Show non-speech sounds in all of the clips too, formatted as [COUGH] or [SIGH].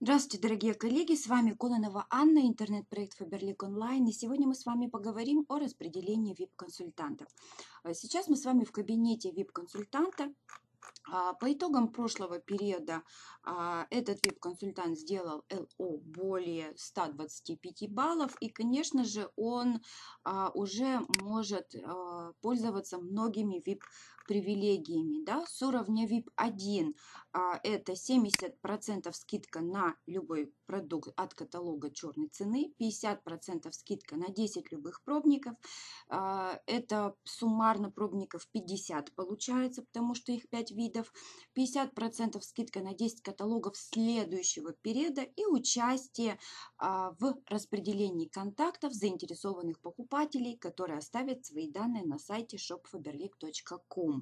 Здравствуйте, дорогие коллеги! С вами Кононова Анна, интернет-проект Фаберлик Онлайн. И сегодня мы с вами поговорим о распределении VIP-консультантов. А Сейчас мы с вами в кабинете VIP-консультанта. А, По итогам прошлого периода а, этот VIP-консультант сделал ЛО более 125 баллов. И, конечно же, он а, уже может а, пользоваться многими VIP-привилегиями. Да? С уровня VIP-1 а, это 70% скидка на любой продукт от каталога черной цены, 50% скидка на 10 любых пробников. А, Это суммарно пробников 50 получается, потому что их 5 видов. 50% скидка на 10 каталогов следующего периода и участие а, в распределении контактов заинтересованных покупателей, которые оставят свои данные на сайте shopfaberlic.com.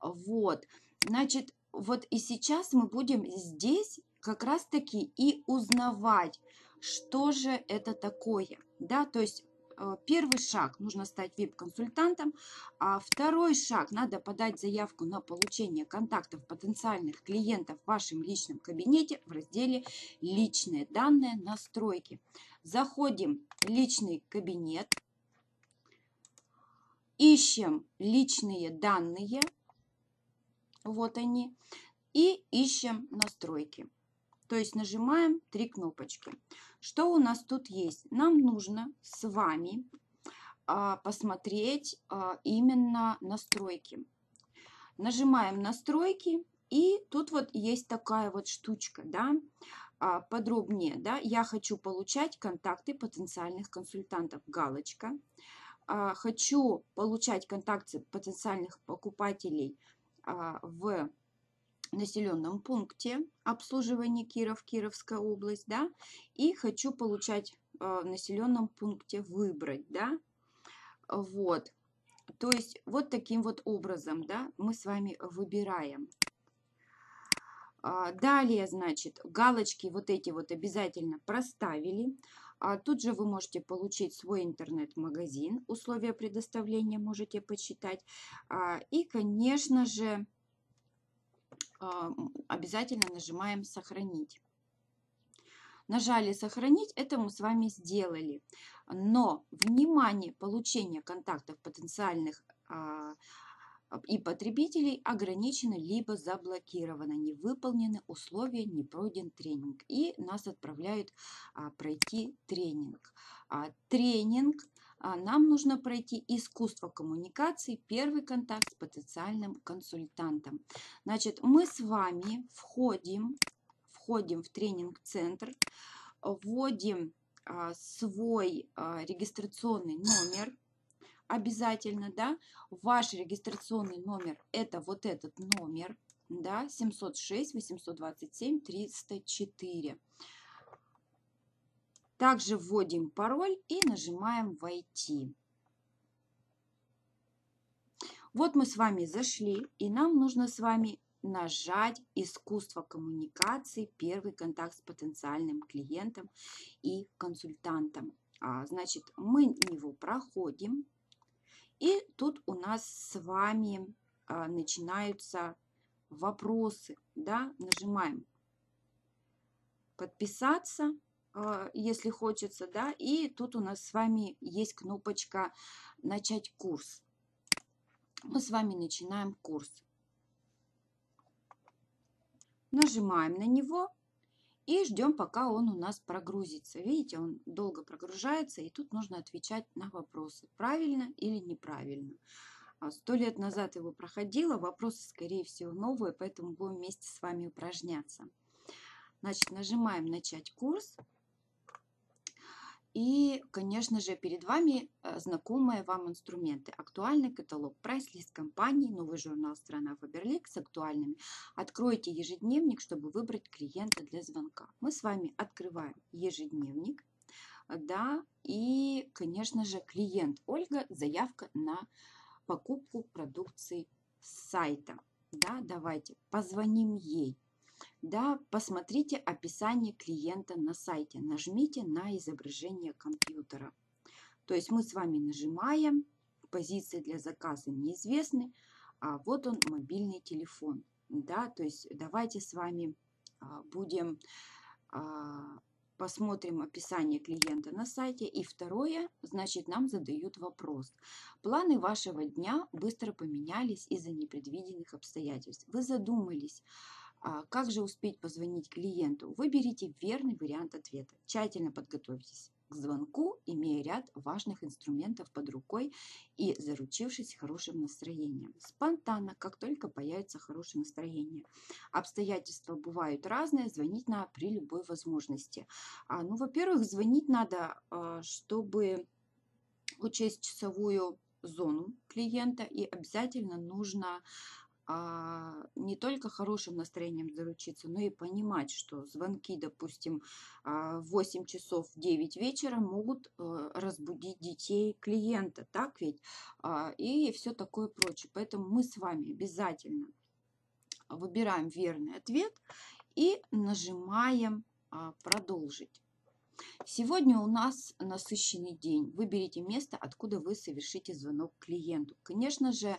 Вот, значит, вот и сейчас мы будем здесь как раз-таки и узнавать, что же это такое. Да, то есть э, первый шаг нужно стать VIP-консультантом, а второй шаг надо подать заявку на получение контактов потенциальных клиентов в вашем личном кабинете в разделе «Личные данные настройки». Заходим в личный кабинет, ищем личные данные, вот они, и ищем настройки. То есть нажимаем три кнопочки. Что у нас тут есть? Нам нужно с вами а, посмотреть а, именно настройки. Нажимаем настройки, и тут вот есть такая вот штучка, да, а, подробнее, да, я хочу получать контакты потенциальных консультантов, галочка. Хочу получать контакты потенциальных покупателей в населенном пункте обслуживания Киров, Кировская область, да, и хочу получать в населенном пункте выбрать, да, вот. То есть вот таким вот образом, да, мы с вами выбираем. Далее, значит, галочки вот эти вот обязательно проставили. А тут же вы можете получить свой интернет-магазин, условия предоставления можете почитать. И, конечно же, обязательно нажимаем «Сохранить». Нажали «Сохранить», это мы с вами сделали. Но, внимание, получение контактов потенциальных а, и потребителей ограничено либо заблокировано, не выполнены условия, не пройден тренинг. И нас отправляют а, пройти тренинг. А, тренинг а, нам нужно пройти искусство коммуникации, первый контакт с потенциальным консультантом. Значит, мы с вами входим, входим в тренинг-центр, вводим а, свой а, регистрационный номер, обязательно, да, ваш регистрационный номер это вот этот номер, да, 706 827 304. Также вводим пароль и нажимаем «Войти». Вот мы с вами зашли, и нам нужно с вами нажать «Искусство коммуникации. Первый контакт с потенциальным клиентом и консультантом». А, значит, мы его проходим, и тут у нас с вами а, начинаются вопросы. Да? Нажимаем «Подписаться», а, если хочется, да, и тут у нас с вами есть кнопочка «Начать курс». Мы с вами начинаем курс. Нажимаем на него и ждем, пока он у нас прогрузится. Видите, он долго прогружается, и тут нужно отвечать на вопросы, правильно или неправильно. А сто лет назад его проходила, вопросы, скорее всего, новые, поэтому будем вместе с вами упражняться. Значит, нажимаем «Начать курс». И, конечно же, перед вами э, знакомые вам инструменты. Актуальный каталог, прайс-лист компании, новый журнал «Страна Фаберлик» с актуальными. Откройте ежедневник, чтобы выбрать клиента для звонка. Мы с вами открываем ежедневник. Да, и, конечно же, клиент Ольга, заявка на покупку продукции с сайта. Да, давайте позвоним ей. Да, посмотрите описание клиента на сайте. Нажмите на изображение компьютера. То есть мы с вами нажимаем, позиции для заказа неизвестны, а вот он мобильный телефон. Да, то есть давайте с вами а, будем а, посмотрим описание клиента на сайте. И второе, значит, нам задают вопрос. Планы вашего дня быстро поменялись из-за непредвиденных обстоятельств. Вы задумались, как же успеть позвонить клиенту? Выберите верный вариант ответа. Тщательно подготовьтесь к звонку, имея ряд важных инструментов под рукой и заручившись хорошим настроением. Спонтанно, как только появится хорошее настроение. Обстоятельства бывают разные, звонить надо при любой возможности. А, ну, во-первых, звонить надо, а, чтобы учесть часовую зону клиента и обязательно нужно а, не только хорошим настроением заручиться, но и понимать, что звонки, допустим, а, в 8 часов, в 9 вечера могут а, разбудить детей клиента, так ведь? А, и все такое прочее. Поэтому мы с вами обязательно выбираем верный ответ и нажимаем а, «Продолжить». Сегодня у нас насыщенный день. Выберите место, откуда вы совершите звонок клиенту. Конечно же, а,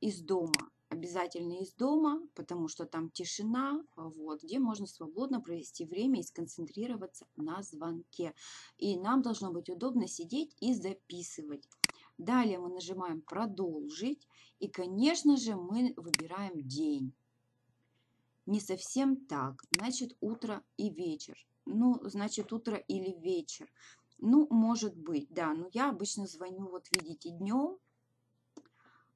из дома. Обязательно из дома, потому что там тишина, вот, где можно свободно провести время и сконцентрироваться на звонке. И нам должно быть удобно сидеть и записывать. Далее мы нажимаем «Продолжить». И, конечно же, мы выбираем день. Не совсем так. Значит, утро и вечер. Ну, значит, утро или вечер. Ну, может быть, да. Но я обычно звоню, вот видите, днем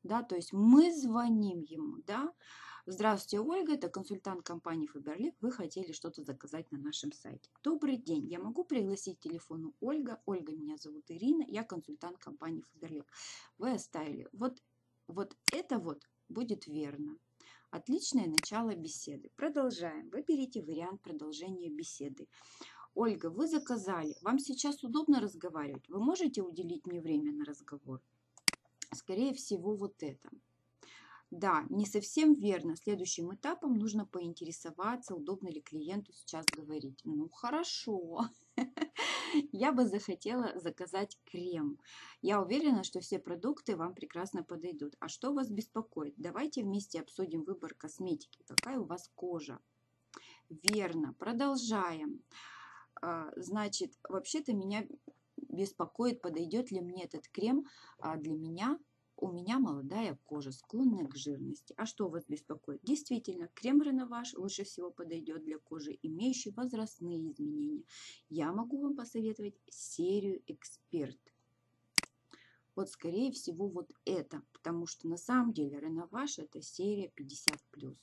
да, то есть мы звоним ему, да, Здравствуйте, Ольга, это консультант компании Фаберлик. Вы хотели что-то заказать на нашем сайте. Добрый день, я могу пригласить к телефону Ольга. Ольга, меня зовут Ирина, я консультант компании Фаберлик. Вы оставили. Вот, вот это вот будет верно. Отличное начало беседы. Продолжаем. Выберите вариант продолжения беседы. Ольга, вы заказали. Вам сейчас удобно разговаривать? Вы можете уделить мне время на разговор? Скорее всего, вот это. Да, не совсем верно. Следующим этапом нужно поинтересоваться, удобно ли клиенту сейчас говорить. Ну, хорошо. [LAUGHS] Я бы захотела заказать крем. Я уверена, что все продукты вам прекрасно подойдут. А что вас беспокоит? Давайте вместе обсудим выбор косметики. Какая у вас кожа? Верно. Продолжаем. А, значит, вообще-то меня беспокоит, подойдет ли мне этот крем а для меня. У меня молодая кожа, склонная к жирности. А что вас беспокоит? Действительно, крем Реноваш лучше всего подойдет для кожи, имеющей возрастные изменения. Я могу вам посоветовать серию Эксперт. Вот, скорее всего, вот это, потому что на самом деле Реноваш это серия 50+.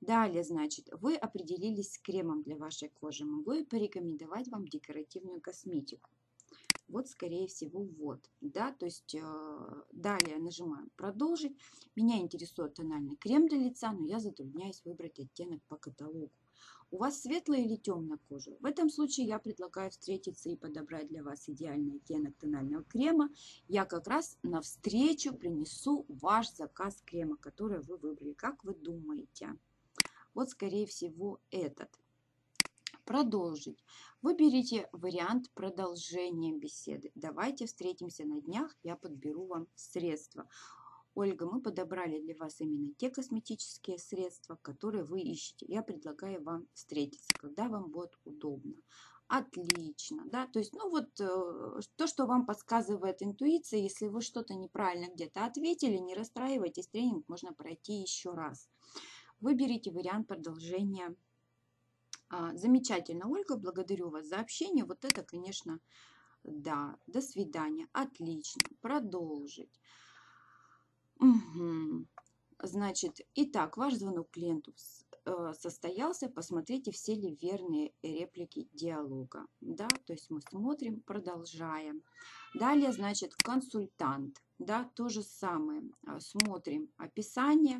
Далее, значит, вы определились с кремом для вашей кожи. Могу я порекомендовать вам декоративную косметику. Вот, скорее всего, вот. Да, то есть э, далее нажимаем «Продолжить». Меня интересует тональный крем для лица, но я затрудняюсь выбрать оттенок по каталогу. У вас светлая или темная кожа? В этом случае я предлагаю встретиться и подобрать для вас идеальный оттенок тонального крема. Я как раз навстречу принесу ваш заказ крема, который вы выбрали. Как вы думаете? Вот, скорее всего, этот. Продолжить. Выберите вариант продолжения беседы. Давайте встретимся на днях, я подберу вам средства. Ольга, мы подобрали для вас именно те косметические средства, которые вы ищете. Я предлагаю вам встретиться, когда вам будет удобно. Отлично, да, то есть, ну вот, э, то, что вам подсказывает интуиция, если вы что-то неправильно где-то ответили, не расстраивайтесь, тренинг можно пройти еще раз. Выберите вариант продолжения замечательно, Ольга, благодарю вас за общение. Вот это, конечно, да. До свидания. Отлично. Продолжить. Угу. Значит, итак, ваш звонок клиенту э, состоялся. Посмотрите, все ли верные реплики диалога. Да, то есть мы смотрим, продолжаем. Далее, значит, консультант. Да, то же самое. А, смотрим описание.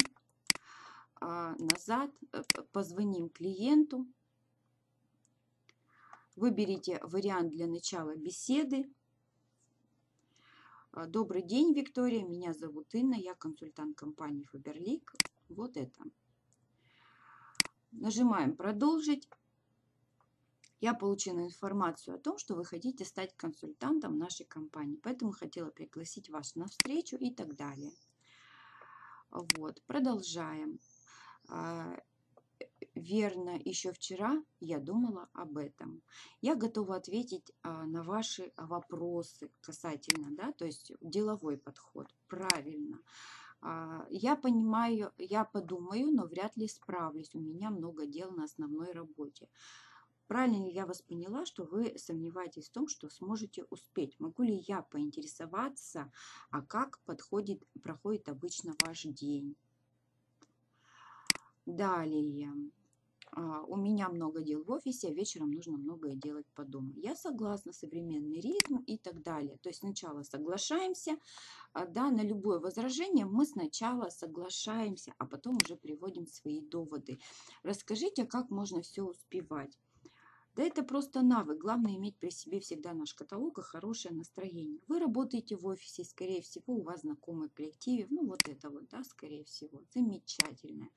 А, назад, э, позвоним клиенту, Выберите вариант для начала беседы. А, добрый день, Виктория. Меня зовут Инна. Я консультант компании Фаберлик. Вот это. Нажимаем «Продолжить». Я получила информацию о том, что вы хотите стать консультантом нашей компании. Поэтому хотела пригласить вас на встречу и так далее. Вот, продолжаем. А, верно, еще вчера я думала об этом. Я готова ответить а, на ваши вопросы касательно, да, то есть деловой подход. Правильно. А, я понимаю, я подумаю, но вряд ли справлюсь. У меня много дел на основной работе. Правильно ли я вас поняла, что вы сомневаетесь в том, что сможете успеть? Могу ли я поинтересоваться, а как подходит, проходит обычно ваш день? Далее. А, у меня много дел в офисе, а вечером нужно многое делать по дому. Я согласна, современный ритм и так далее. То есть сначала соглашаемся, а, да, на любое возражение мы сначала соглашаемся, а потом уже приводим свои доводы. Расскажите, как можно все успевать. Да это просто навык. Главное иметь при себе всегда наш каталог и хорошее настроение. Вы работаете в офисе, скорее всего, у вас знакомый коллективе. Ну, вот это вот, да, скорее всего. Замечательно.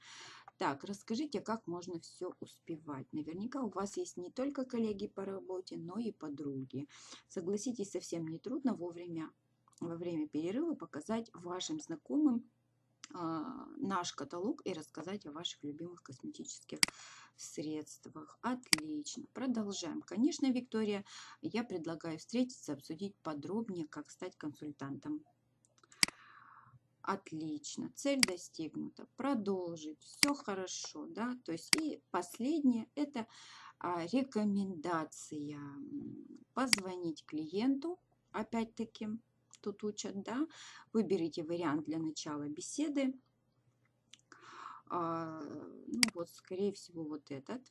Так, расскажите, как можно все успевать. Наверняка у вас есть не только коллеги по работе, но и подруги. Согласитесь, совсем не трудно вовремя, во время перерыва показать вашим знакомым а, наш каталог и рассказать о ваших любимых косметических средствах. Отлично. Продолжаем. Конечно, Виктория, я предлагаю встретиться, обсудить подробнее, как стать консультантом. Отлично, цель достигнута. Продолжить, все хорошо, да. То есть и последнее это а, рекомендация. Позвонить клиенту, опять-таки, тут учат, да. Выберите вариант для начала беседы. А, ну вот, скорее всего, вот этот.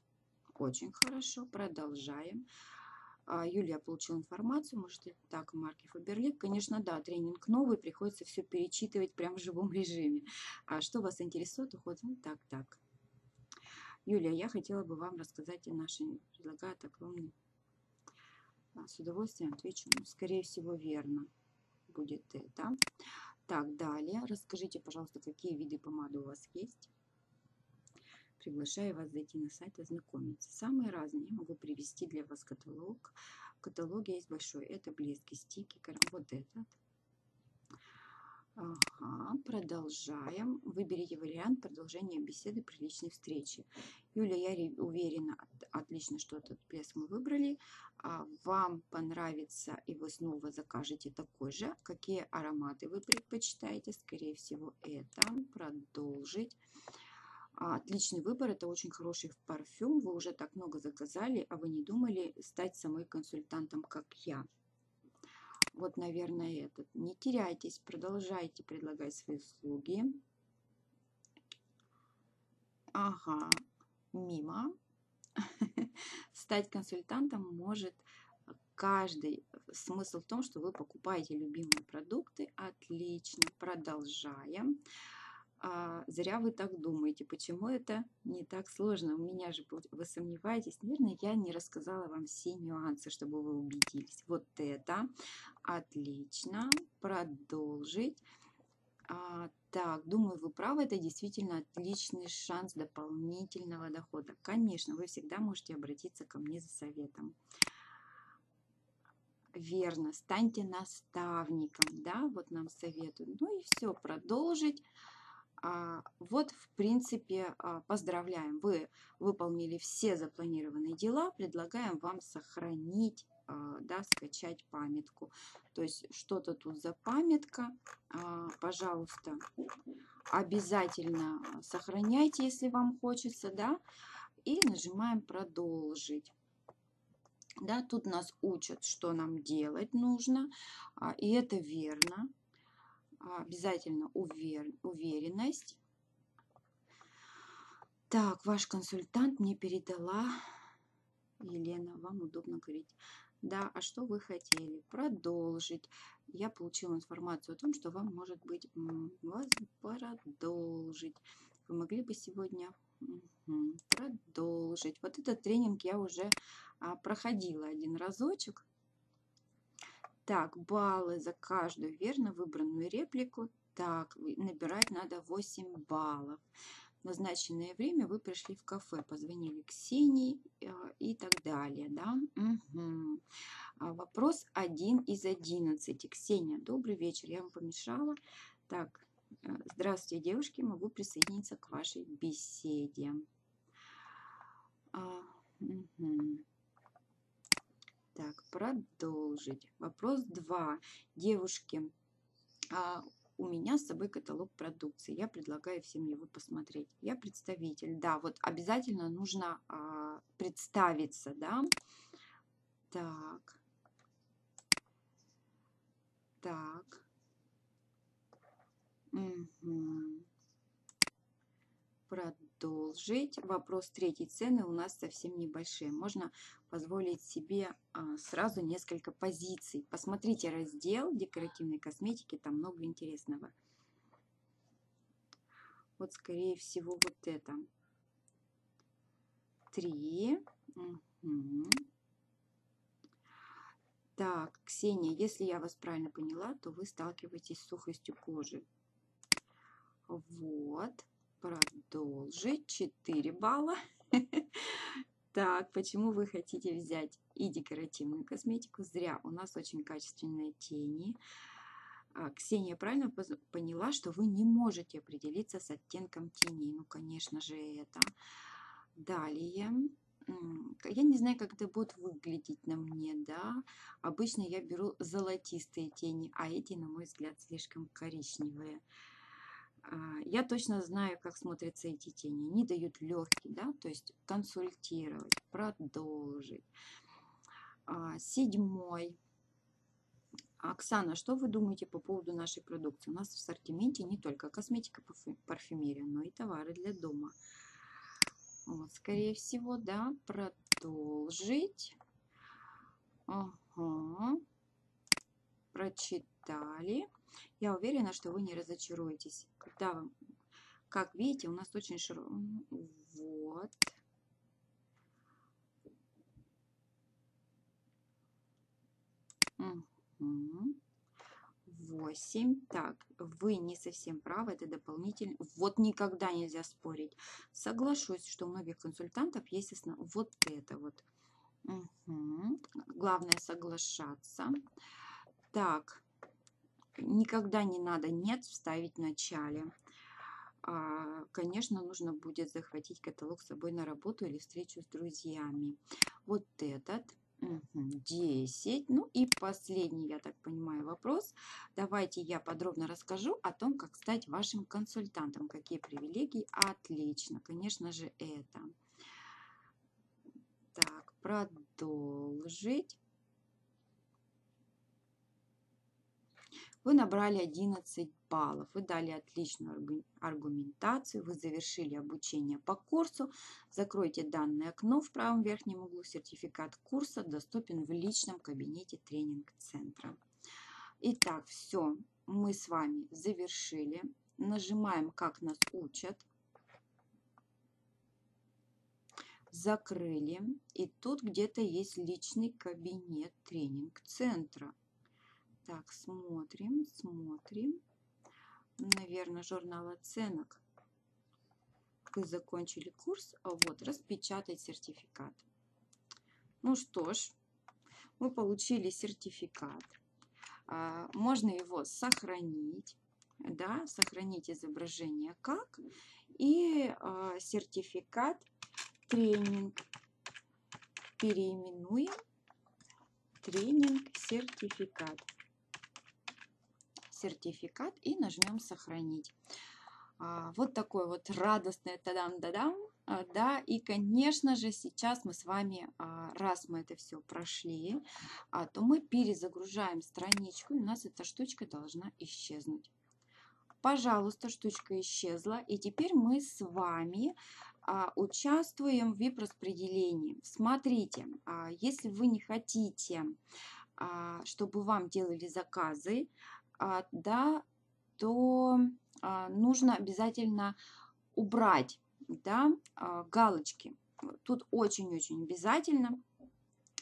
Очень хорошо, продолжаем. А, Юлия получила информацию, может это так, марки Фаберлик. Конечно, да, тренинг новый, приходится все перечитывать прямо в живом режиме. А что вас интересует, уход? Ну, так, так. Юлия, я хотела бы вам рассказать о нашей, предлагаю так вам с удовольствием отвечу. Ну, скорее всего, верно будет это. Так, далее. Расскажите, пожалуйста, какие виды помады у вас есть. Приглашаю вас зайти на сайт, ознакомиться. Самые разные. Я могу привести для вас каталог. В есть большой. Это блески, стики, вот этот. Ага, продолжаем. Выберите вариант продолжения беседы при личной встрече. Юля, я уверена, отлично, что этот блеск мы выбрали. А вам понравится, и вы снова закажете такой же. Какие ароматы вы предпочитаете? Скорее всего, это. Продолжить. А, отличный выбор, это очень хороший парфюм. Вы уже так много заказали, а вы не думали стать самой консультантом, как я. Вот, наверное, этот. Не теряйтесь, продолжайте предлагать свои услуги. Ага, мимо. [LAUGHS] Стать консультантом может каждый. Смысл в том, что вы покупаете любимые продукты. Отлично, продолжаем. А, зря вы так думаете. Почему это не так сложно? У меня же вы сомневаетесь. Наверное, я не рассказала вам все нюансы, чтобы вы убедились. Вот это. Отлично. Продолжить. А, так, думаю, вы правы, это действительно отличный шанс дополнительного дохода. Конечно, вы всегда можете обратиться ко мне за советом. Верно, станьте наставником, да, вот нам советуют. Ну и все, продолжить. А, вот, в принципе, а, поздравляем. Вы выполнили все запланированные дела. Предлагаем вам сохранить, а, да, скачать памятку. То есть что-то тут за памятка. Пожалуйста, обязательно сохраняйте, если вам хочется, да. И нажимаем «Продолжить». Да, тут нас учат, что нам делать нужно, и это верно обязательно увер, уверенность. Так, ваш консультант мне передала, Елена, вам удобно говорить. Да, а что вы хотели? Продолжить. Я получила информацию о том, что вам может быть продолжить. Вы могли бы сегодня продолжить. Вот этот тренинг я уже а, проходила один разочек. Так, баллы за каждую верно выбранную реплику. Так, набирать надо 8 баллов. назначенное время вы пришли в кафе, позвонили Ксении э, и так далее. Да? Угу. Вопрос один из 11. Ксения, добрый вечер, я вам помешала. Так, э, здравствуйте, девушки, могу присоединиться к вашей беседе. Угу. Так, продолжить. Вопрос 2. Девушки, а, у меня с собой каталог продукции. Я предлагаю всем его посмотреть. Я представитель. Да, вот обязательно нужно а, представиться, да. Так. Так. Угу. Продолжить. Вопрос третий. Цены у нас совсем небольшие. Можно позволить себе а, сразу несколько позиций. Посмотрите раздел декоративной косметики, там много интересного. Вот, скорее всего, вот это. Три. Угу. Так, Ксения, если я вас правильно поняла, то вы сталкиваетесь с сухостью кожи. Вот, продолжить, 4 балла. [LAUGHS] Так, почему вы хотите взять и декоративную косметику? Зря, у нас очень качественные тени. А, Ксения правильно поняла, что вы не можете определиться с оттенком теней. Ну, конечно же, это. Далее я не знаю, как это будет выглядеть на мне, да. Обычно я беру золотистые тени, а эти, на мой взгляд, слишком коричневые. А, я точно знаю, как смотрятся эти тени. Они дают легкий, да, то есть консультировать, продолжить. А, седьмой. Оксана, что вы думаете по поводу нашей продукции? У нас в ассортименте не только косметика, парфюмерия, но и товары для дома. Вот, скорее всего, да, продолжить. Ага. Прочитали. Я уверена, что вы не разочаруетесь. Когда вы, как видите, у нас очень широко. Вот. Угу. 8. Так, вы не совсем правы, это дополнительно. Вот никогда нельзя спорить. Соглашусь, что у многих консультантов есть основ... вот это вот. Угу. Главное соглашаться. Так, никогда не надо нет вставить в начале. А, конечно, нужно будет захватить каталог с собой на работу или встречу с друзьями. Вот этот 10. Ну и последний, я так понимаю, вопрос. Давайте я подробно расскажу о том, как стать вашим консультантом. Какие привилегии? Отлично. Конечно же, это. Так, продолжить. Вы набрали 11 баллов, вы дали отличную аргументацию, вы завершили обучение по курсу. Закройте данное окно в правом верхнем углу. Сертификат курса доступен в личном кабинете тренинг-центра. Итак, все, мы с вами завершили. Нажимаем «Как нас учат». Закрыли. И тут где-то есть личный кабинет тренинг-центра. Так, смотрим, смотрим. Наверное, журнал оценок. Вы закончили курс. А вот, распечатать сертификат. Ну что ж, мы получили сертификат. А, можно его сохранить. Да, сохранить изображение как. И а, сертификат тренинг переименуем тренинг сертификат сертификат и нажмем «Сохранить». А, вот такой вот радостный тадам-дадам. А, да, и, конечно же, сейчас мы с вами, а, раз мы это все прошли, то мы перезагружаем страничку, и у нас эта штучка должна исчезнуть. Пожалуйста, штучка исчезла, и теперь мы с вами участвуем в VIP-распределении. Смотрите, если вы не хотите, чтобы вам делали заказы, да, то а, нужно обязательно убрать да, а, галочки. Тут очень-очень обязательно.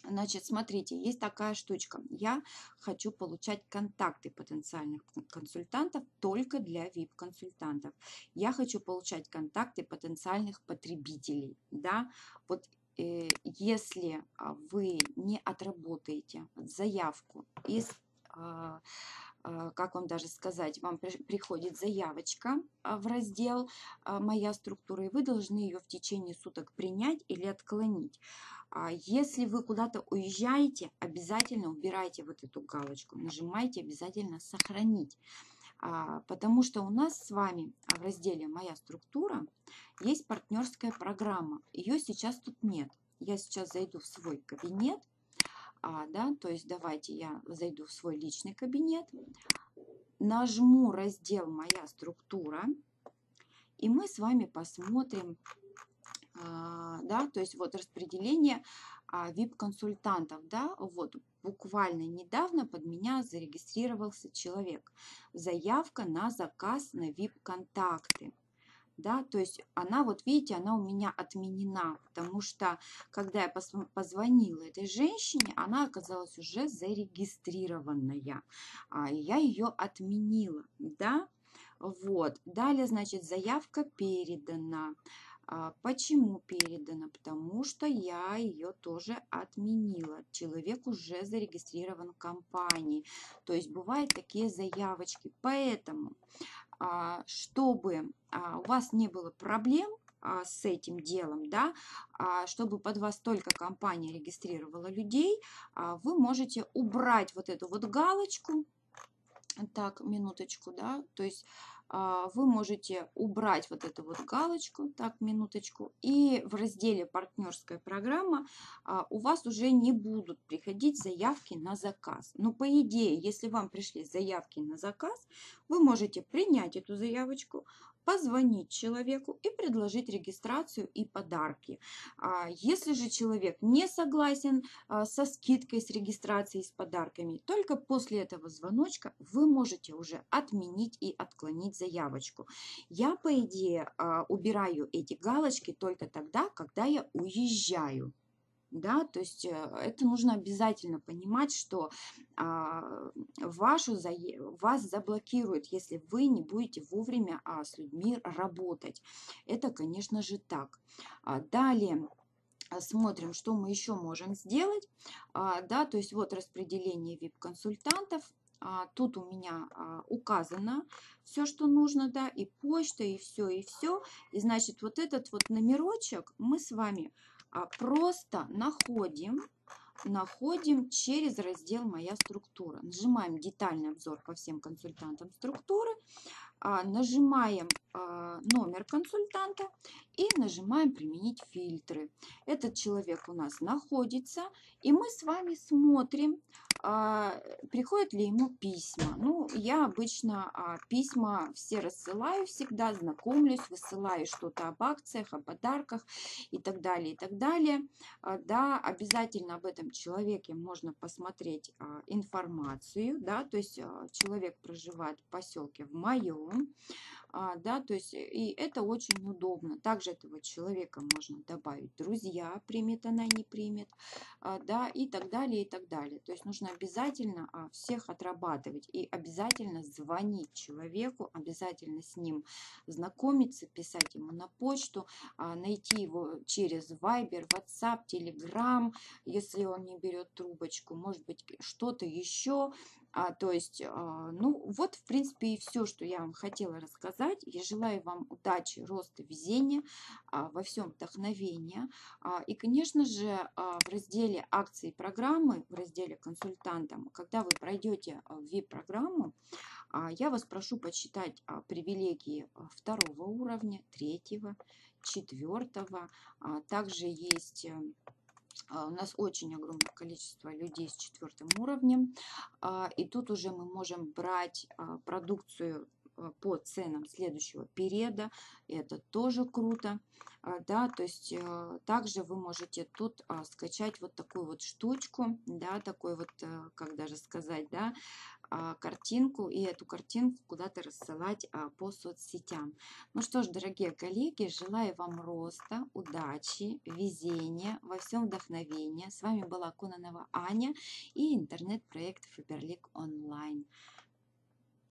Значит, смотрите, есть такая штучка. Я хочу получать контакты потенциальных консультантов только для VIP-консультантов. Я хочу получать контакты потенциальных потребителей. Да? Вот э, если вы не отработаете заявку из а, как вам даже сказать, вам приходит заявочка а, в раздел а, «Моя структура», и вы должны ее в течение суток принять или отклонить. Если вы куда-то уезжаете, обязательно убирайте вот эту галочку, нажимайте обязательно «Сохранить». Потому что у нас с вами в разделе «Моя структура» есть партнерская программа. Ее сейчас тут нет. Я сейчас зайду в свой кабинет а, да, то есть давайте я зайду в свой личный кабинет, нажму раздел. «Моя структура», и мы с вами посмотрим, а, да, то есть вот распределение а, VIP-консультантов, да, вот буквально недавно под меня зарегистрировался человек. Заявка на заказ на VIP-контакты да, то есть она, вот видите, она у меня отменена, потому что, когда я позвонила этой женщине, она оказалась уже зарегистрированная, а я ее отменила, да, вот, далее, значит, заявка передана, а почему передана? Потому что я ее тоже отменила. Человек уже зарегистрирован в компании. То есть бывают такие заявочки. Поэтому чтобы а, у вас не было проблем а, с этим делом, да, чтобы под вас только компания регистрировала людей, вы можете убрать вот эту вот галочку, так, минуточку, да, то есть а, вы можете убрать вот эту вот галочку, так, минуточку, и в разделе «Партнерская программа» а, у вас уже не будут приходить заявки на заказ. Но по идее, если вам пришли заявки на заказ, вы можете принять эту заявочку, позвонить человеку и предложить регистрацию и подарки. А если же человек не согласен а, со скидкой, с регистрацией, с подарками, только после этого звоночка вы можете уже отменить и отклонить заявочку. Я, по идее, а, убираю эти галочки только тогда, когда я уезжаю да, то есть э, это нужно обязательно понимать, что а, вашу, вас заблокируют, если вы не будете вовремя а, с людьми работать. Это, конечно же, так. А, далее смотрим, что мы еще можем сделать. А, да, то есть вот распределение VIP-консультантов. А, тут у меня а, указано все, что нужно, да, и почта, и все, и все. И значит, вот этот вот номерочек мы с вами просто находим, находим через раздел «Моя структура». Нажимаем «Детальный обзор по всем консультантам структуры», а, нажимаем а, номер консультанта и нажимаем «Применить фильтры». Этот человек у нас находится, и мы с вами смотрим, а, приходят ли ему письма. Ну, я обычно а, письма все рассылаю всегда, знакомлюсь, высылаю что-то об акциях, о подарках и так далее, и так далее. А, да, обязательно об этом человеке можно посмотреть информацию, да, то есть человек проживает в поселке в моем, а, да, то есть и это очень удобно. Также этого человека можно добавить друзья, примет она, не примет, а, да, и так далее, и так далее. То есть нужно обязательно а, всех отрабатывать и обязательно звонить человеку, обязательно с ним знакомиться, писать ему на почту, найти его через Viber, WhatsApp, Telegram, если он не берет трубочку, может быть что-то еще, а, то есть, а, ну вот, в принципе, и все, что я вам хотела рассказать. Я желаю вам удачи, роста, везения, а, во всем вдохновения. А, и, конечно же, а, в разделе акции и программы, в разделе консультантам, когда вы пройдете а, VIP-программу, а, я вас прошу почитать а, привилегии а, второго уровня, третьего, четвертого. А, также есть э, а, у нас очень огромное количество людей с четвертым уровнем. А, и тут уже мы можем брать а, продукцию по ценам следующего периода. Это тоже круто. Да, то есть э, также вы можете тут скачать вот такую вот штучку, да, такой вот, э, как даже сказать, да, а, картинку и эту картинку куда-то рассылать а, по соцсетям. Ну что ж, дорогие коллеги, желаю вам роста, удачи, везения, во всем вдохновения. С вами была Кононова Аня и интернет-проект Фаберлик онлайн.